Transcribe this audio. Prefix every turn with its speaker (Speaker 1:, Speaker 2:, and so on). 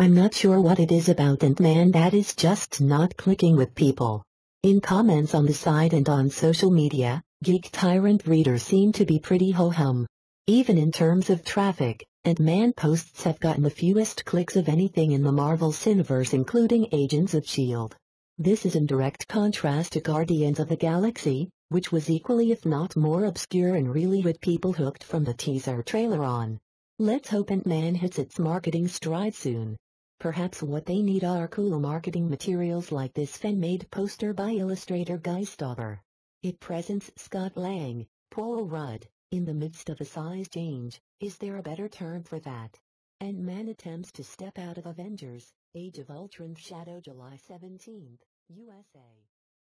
Speaker 1: I'm not sure what it is about Ant-Man that is just not clicking with people. In comments on the site and on social media, Geek Tyrant readers seem to be pretty ho-hum. Even in terms of traffic, Ant-Man posts have gotten the fewest clicks of anything in the Marvel Cineverse including Agents of S.H.I.E.L.D. This is in direct contrast to Guardians of the Galaxy, which was equally if not more obscure and really had people hooked from the teaser trailer on. Let's hope Ant-Man hits its marketing stride soon. Perhaps what they need are cool marketing materials like this fan-made poster by illustrator Guy Stauber. It presents Scott Lang, Paul Rudd, in the midst of a size change, is there a better term for that? Ant-Man attempts to step out of Avengers, Age of Ultron Shadow July 17, USA.